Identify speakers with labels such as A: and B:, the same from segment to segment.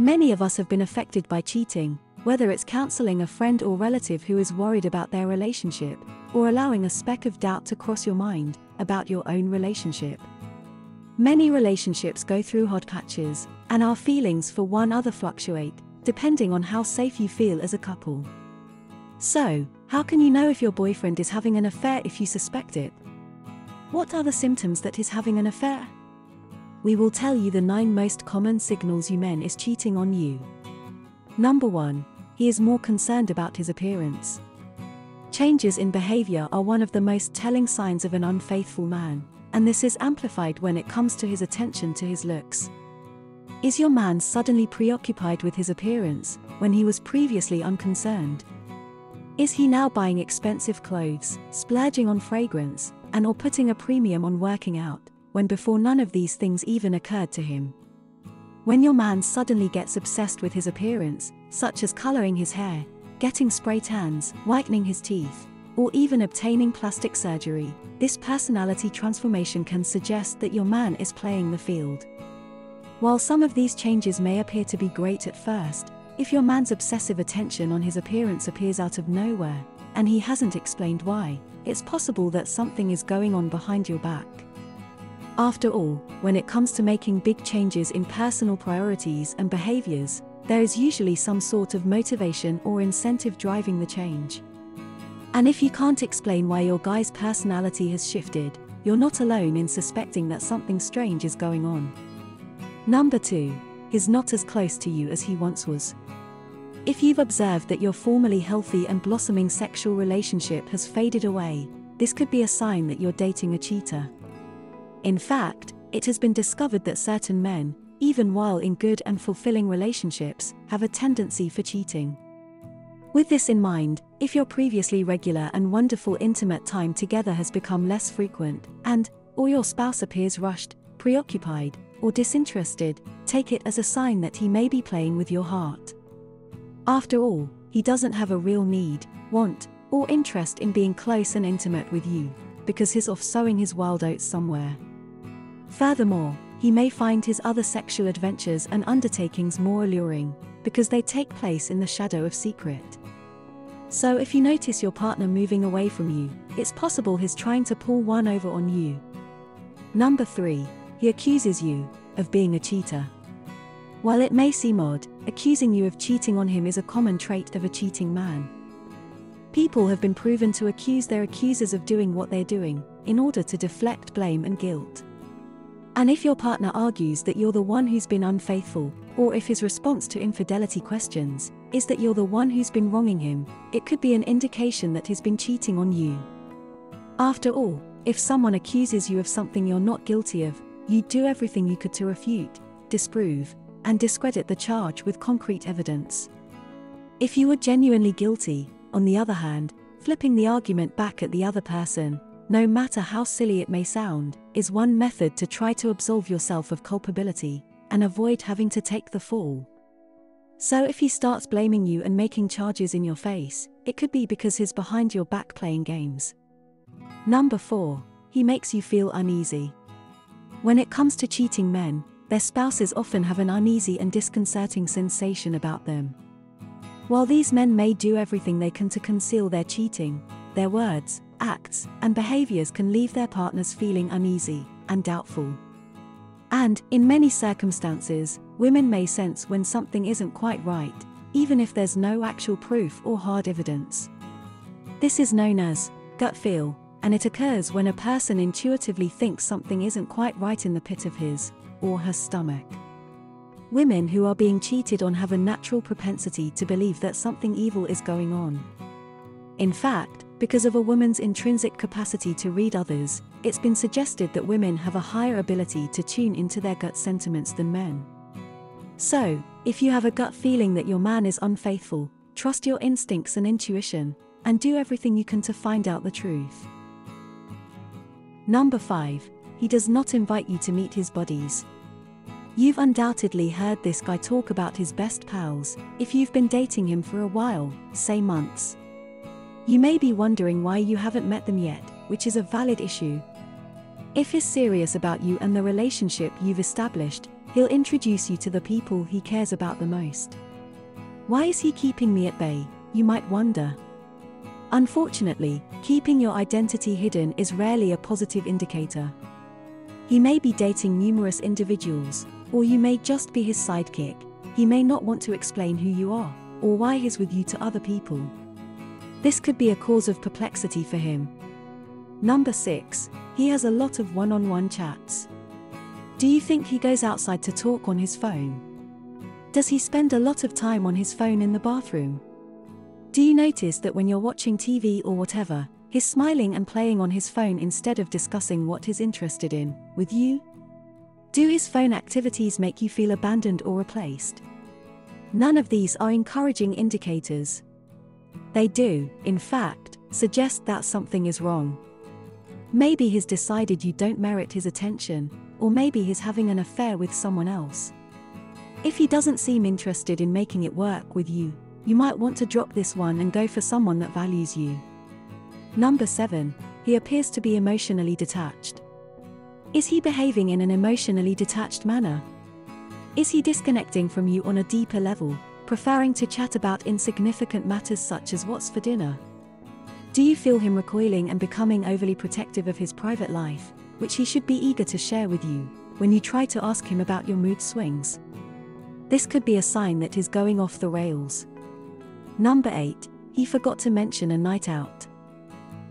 A: Many of us have been affected by cheating, whether it's counseling a friend or relative who is worried about their relationship, or allowing a speck of doubt to cross your mind about your own relationship. Many relationships go through hot patches, and our feelings for one other fluctuate, depending on how safe you feel as a couple. So, how can you know if your boyfriend is having an affair if you suspect it? What are the symptoms that he's having an affair? We will tell you the 9 most common signals you men is cheating on you. Number 1. He is more concerned about his appearance. Changes in behavior are one of the most telling signs of an unfaithful man, and this is amplified when it comes to his attention to his looks. Is your man suddenly preoccupied with his appearance, when he was previously unconcerned? Is he now buying expensive clothes, splurging on fragrance, and or putting a premium on working out, when before none of these things even occurred to him? When your man suddenly gets obsessed with his appearance, such as coloring his hair, getting spray tans, whitening his teeth, or even obtaining plastic surgery, this personality transformation can suggest that your man is playing the field. While some of these changes may appear to be great at first, if your man's obsessive attention on his appearance appears out of nowhere, and he hasn't explained why, it's possible that something is going on behind your back. After all, when it comes to making big changes in personal priorities and behaviors, there is usually some sort of motivation or incentive driving the change. And if you can't explain why your guy's personality has shifted, you're not alone in suspecting that something strange is going on. Number 2. He's not as close to you as he once was. If you've observed that your formerly healthy and blossoming sexual relationship has faded away, this could be a sign that you're dating a cheater. In fact, it has been discovered that certain men, even while in good and fulfilling relationships, have a tendency for cheating. With this in mind, if your previously regular and wonderful intimate time together has become less frequent, and, or your spouse appears rushed, preoccupied, or disinterested, take it as a sign that he may be playing with your heart. After all, he doesn't have a real need, want, or interest in being close and intimate with you, because he's off sowing his wild oats somewhere. Furthermore, he may find his other sexual adventures and undertakings more alluring, because they take place in the shadow of secret. So if you notice your partner moving away from you, it's possible he's trying to pull one over on you. Number 3. He accuses you of being a cheater. While it may seem odd, accusing you of cheating on him is a common trait of a cheating man. People have been proven to accuse their accusers of doing what they're doing, in order to deflect blame and guilt. And if your partner argues that you're the one who's been unfaithful, or if his response to infidelity questions is that you're the one who's been wronging him, it could be an indication that he's been cheating on you. After all, if someone accuses you of something you're not guilty of, you'd do everything you could to refute, disprove, and discredit the charge with concrete evidence. If you were genuinely guilty, on the other hand, flipping the argument back at the other person, no matter how silly it may sound, is one method to try to absolve yourself of culpability and avoid having to take the fall. So if he starts blaming you and making charges in your face, it could be because he's behind your back playing games. Number 4. He makes you feel uneasy. When it comes to cheating men, their spouses often have an uneasy and disconcerting sensation about them. While these men may do everything they can to conceal their cheating, their words, acts, and behaviors can leave their partners feeling uneasy and doubtful. And, in many circumstances, women may sense when something isn't quite right, even if there's no actual proof or hard evidence. This is known as gut feel, and it occurs when a person intuitively thinks something isn't quite right in the pit of his or her stomach. Women who are being cheated on have a natural propensity to believe that something evil is going on. In fact, because of a woman's intrinsic capacity to read others, it's been suggested that women have a higher ability to tune into their gut sentiments than men. So, if you have a gut feeling that your man is unfaithful, trust your instincts and intuition, and do everything you can to find out the truth. Number 5 he does not invite you to meet his buddies. You've undoubtedly heard this guy talk about his best pals, if you've been dating him for a while, say months. You may be wondering why you haven't met them yet, which is a valid issue. If he's serious about you and the relationship you've established, he'll introduce you to the people he cares about the most. Why is he keeping me at bay, you might wonder? Unfortunately, keeping your identity hidden is rarely a positive indicator. He may be dating numerous individuals, or you may just be his sidekick. He may not want to explain who you are, or why he's with you to other people. This could be a cause of perplexity for him. Number 6. He has a lot of one on one chats. Do you think he goes outside to talk on his phone? Does he spend a lot of time on his phone in the bathroom? Do you notice that when you're watching TV or whatever, he's smiling and playing on his phone instead of discussing what he's interested in with you? Do his phone activities make you feel abandoned or replaced? None of these are encouraging indicators. They do, in fact, suggest that something is wrong. Maybe he's decided you don't merit his attention, or maybe he's having an affair with someone else. If he doesn't seem interested in making it work with you, you might want to drop this one and go for someone that values you. Number 7. He appears to be emotionally detached. Is he behaving in an emotionally detached manner? Is he disconnecting from you on a deeper level, preferring to chat about insignificant matters such as what's for dinner? Do you feel him recoiling and becoming overly protective of his private life, which he should be eager to share with you, when you try to ask him about your mood swings? This could be a sign that he's going off the rails. Number 8. He forgot to mention a night out.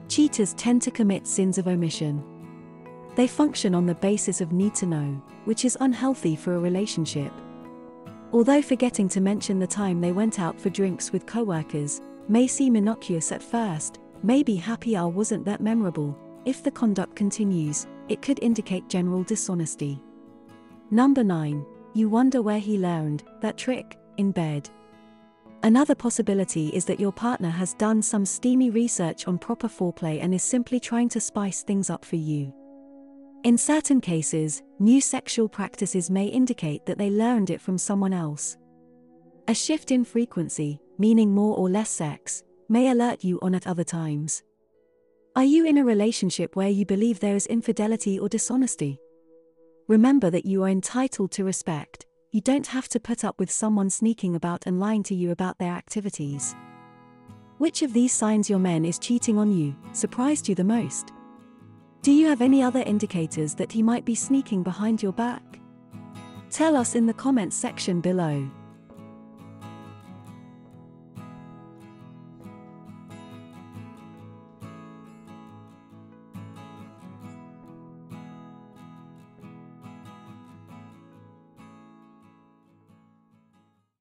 A: Cheaters tend to commit sins of omission. They function on the basis of need to know, which is unhealthy for a relationship. Although forgetting to mention the time they went out for drinks with coworkers may seem innocuous at first, maybe happy hour wasn't that memorable. If the conduct continues, it could indicate general dishonesty. Number 9. You wonder where he learned that trick in bed. Another possibility is that your partner has done some steamy research on proper foreplay and is simply trying to spice things up for you. In certain cases, new sexual practices may indicate that they learned it from someone else. A shift in frequency, meaning more or less sex, may alert you on at other times. Are you in a relationship where you believe there is infidelity or dishonesty? Remember that you are entitled to respect, you don't have to put up with someone sneaking about and lying to you about their activities. Which of these signs your man is cheating on you surprised you the most? Do you have any other indicators that he might be sneaking behind your back? Tell us in the comments section below.